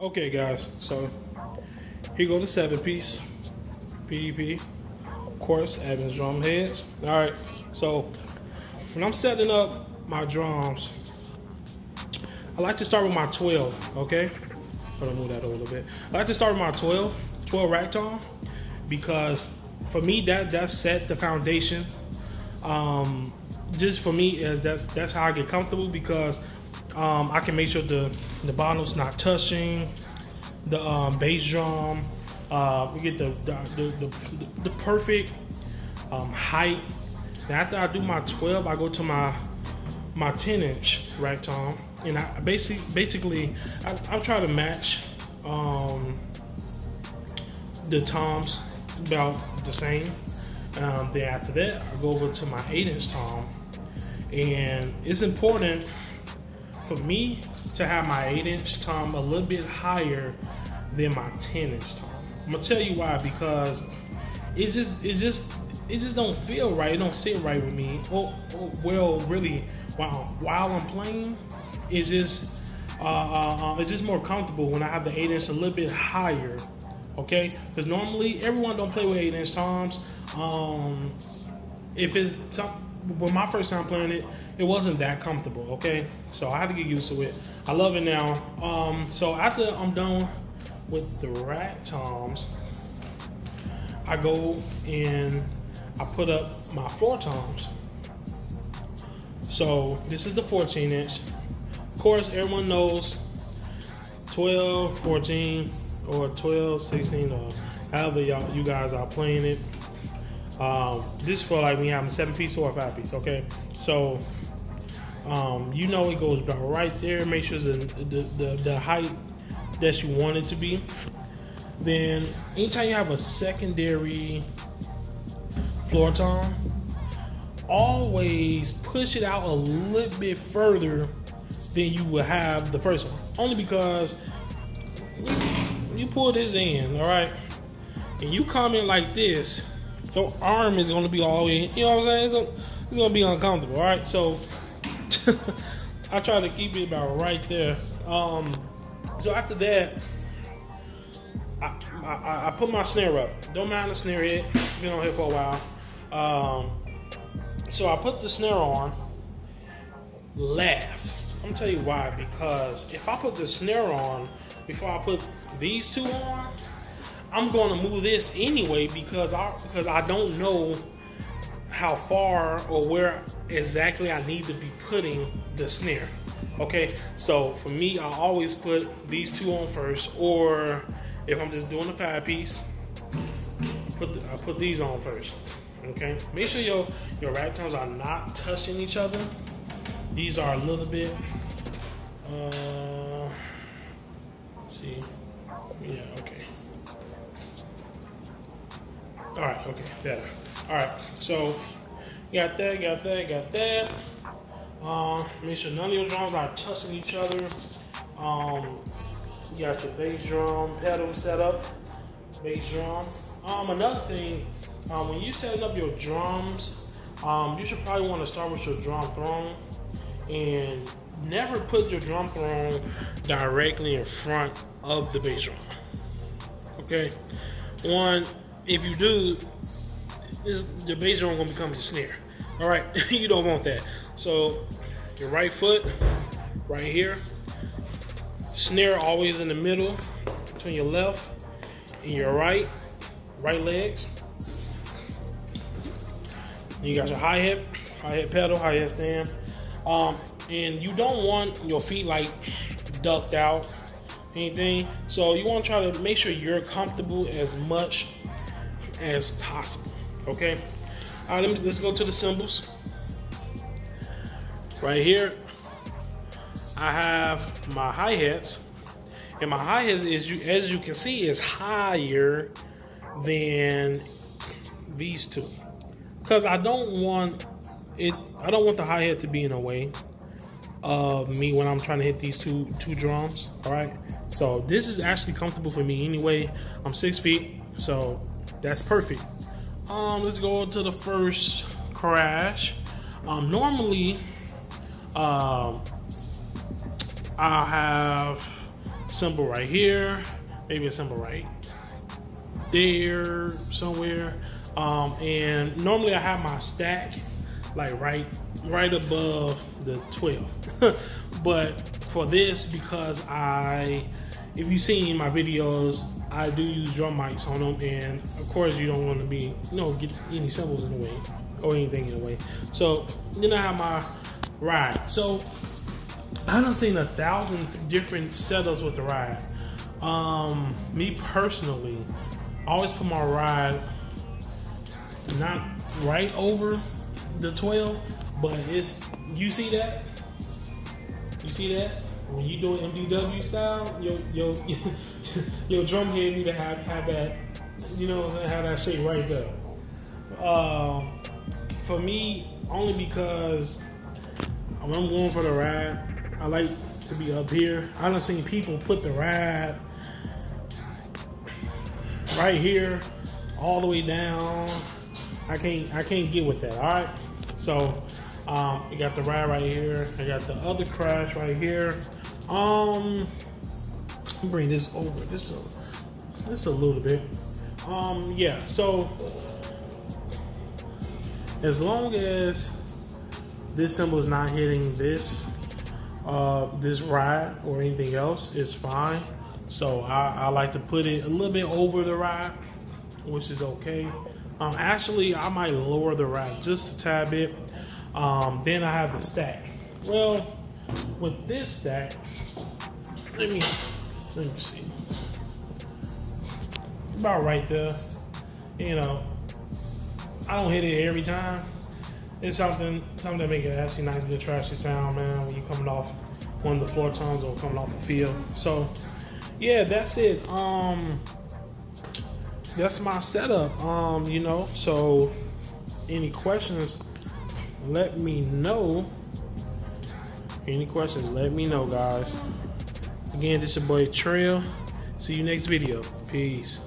Okay, guys, so here go the seven piece PDP. Of course, Evans drum heads. All right, so when I'm setting up my drums, I like to start with my 12, okay? Hold on, move that over a little bit. I like to start with my 12, 12 rack tom, because for me, that that set the foundation. Um, just for me, uh, that's that's how I get comfortable because um, I can make sure the the bottom's not touching the um, bass drum. Uh, we get the the, the, the, the perfect um, height. Then after I do my 12, I go to my my 10 inch rack tom, and I basically basically I, I try to match um, the toms about the same. Um, then after that, I go over to my 8 inch tom, and it's important for me to have my 8 inch tom a little bit higher than my 10 inch tom. I'm gonna tell you why because it just it just it just don't feel right. It don't sit right with me. Well, well, really, while while I'm playing, it's just uh, uh, uh, it's just more comfortable when I have the eight inch a little bit higher. Okay, because normally everyone don't play with eight inch toms. Um, if it's some, when my first time playing it, it wasn't that comfortable. Okay, so I had to get used to it. I love it now. Um, so after I'm done with the rack toms, I go and I put up my floor toms. So this is the 14 inch. Of course, everyone knows 12, 14, or 12, 16, or however y'all you guys are playing it. Um, this for like me having seven piece or five piece. Okay, so um, you know it goes about right there. Make sure the, the, the, the height that you want it to be. Then anytime you have a secondary floor tom, always push it out a little bit further than you would have the first one. Only because you pull this in, all right, and you come in like this, your arm is gonna be all in. You know what I'm saying? It's gonna, it's gonna be uncomfortable. All right, so I try to keep it about right there. Um, so after that, I, I, I, put my snare up. Don't mind the snare hit. Been on here for a while. Um, so I put the snare on last. I'm gonna tell you why. Because if I put the snare on before I put these two on, I'm to move this anyway because I because I don't know how far or where exactly I need to be putting the snare. Okay, so for me, I always put these two on first, or if I'm just doing a five piece, put the, I put these on first. Okay, make sure your your rack toms are not touching each other. These are a little bit. Uh, see, yeah, okay. All right, okay, better. All right, so got that, got that, got that. Um, make sure none of your drums are touching each other. Um, you got your bass drum pedal set up, bass drum. Um, another thing, um, when you setting up your drums, um, you should probably want to start with your drum throne and never put your drum throne directly in front of the bass drum. Okay, one, if you do, this, the bass drum gonna become your snare. All right, you don't want that. So your right foot right here, snare always in the middle between your left and your right, right legs. You got your high hat, high hat pedal, high hat stand. Um, and you don't want your feet like ducked out, anything. So you want to try to make sure you're comfortable as much as possible. Okay. All right, let me, let's go to the cymbals. Right here, I have my hi-hats. And my hi-hats, is you, as you can see, is higher than these two. Because I don't want it, I don't want the hi-hat to be in the way. of me when I'm trying to hit these two two drums. All right. So this is actually comfortable for me anyway. I'm six feet, so that's perfect. Um, let's go to the first crash. Um, normally, um, I'll have cymbal right here, maybe a cymbal right there somewhere. Um, and normally I have my stack like right right above the 12. but for this, because I, if you've seen my videos, I do use drum mics on them, and of course you don't want to be, you know, get any cymbals in the way or anything in the way. So then I have my ride. So I done seen a thousand different setups with the ride. Um, me personally, I always put my ride not right over the 12, but it's you see that? You see that? When you do it MDW style, your your your drum head need to have have that, you know what I'm saying, have that shape right there. Um, for me, only because when I'm going for the ride, I like to be up here. I done seen people put the ride right here, all the way down. I can't I can't get with that. All right. So um, you got the ride right here. I got the other crash right here. Um, bring this over. This a, this a little bit. Um, yeah. So as long as this cymbal is not hitting this uh, this ride or anything else, it's fine. So I, I like to put it a little bit over the ride, which is okay. Um, actually, I might lower the rack just a tad bit. Um, then I have the stack. Well, with this stack, let me let me see. About right there. You know, I don't hit it every time. It's something something that make it actually nice, good trashy sound, man. When you coming off one of the floor toms or coming off the field. So, yeah, that's it. Um, that's my setup. Um, you know, so any questions, let me know. Any questions, let me know, guys. Again, this your boy Trail. See you next video. Peace.